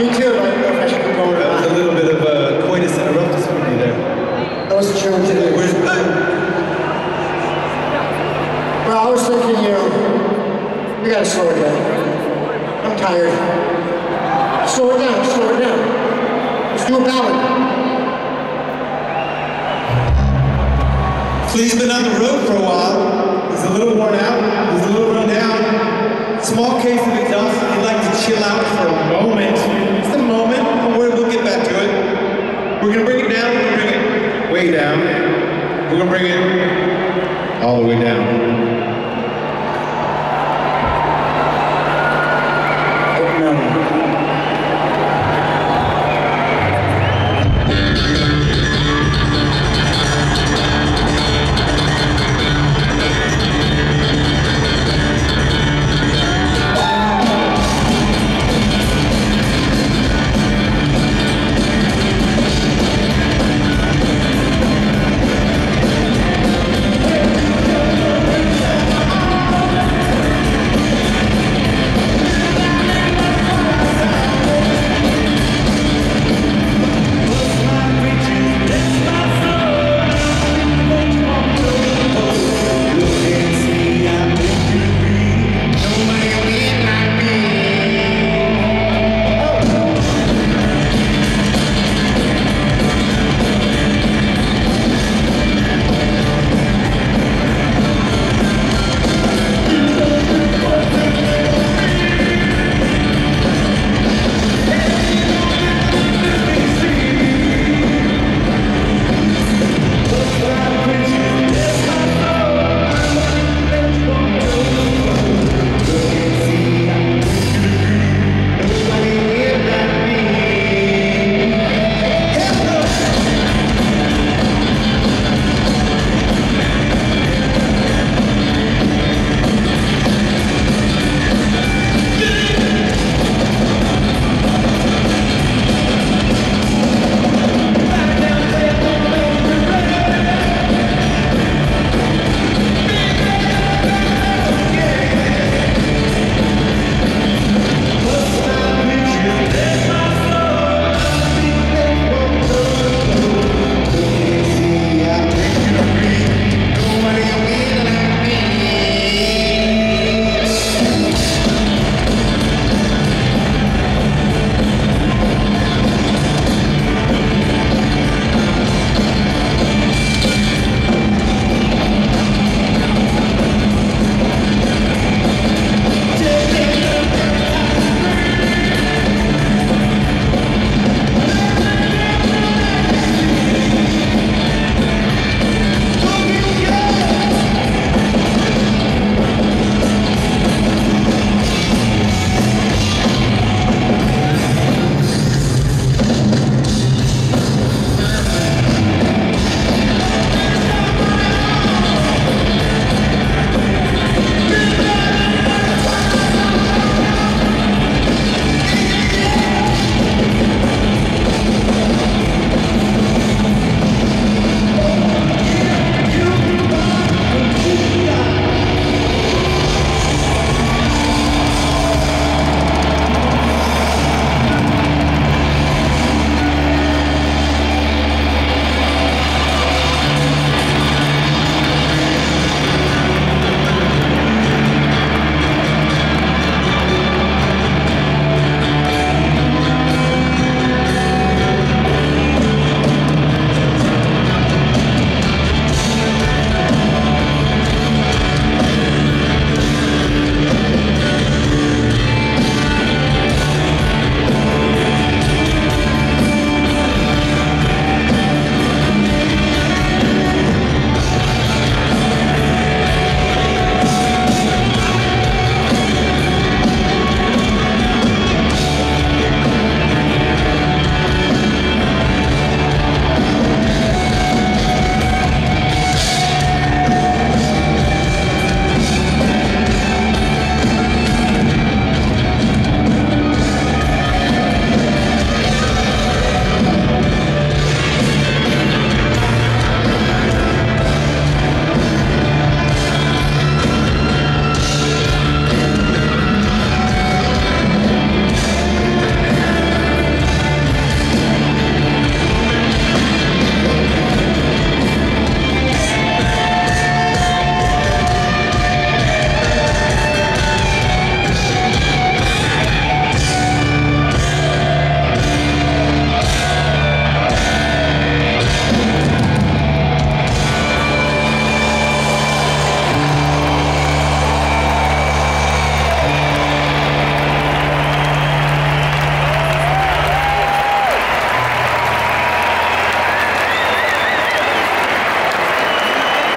You too, like a professional bowler. That was a little bit of a coitus interruptus for me there. That was true today. Where's well, I was thinking, you know, we gotta slow it down. I'm tired. Slow it down, slow it down. Let's do a ballad. Flea's been on the road for a while. He's a little worn out. He's a little run down. Small case of exhaustion. He'd like to chill out for a moment. Down. We're gonna bring it all the way down.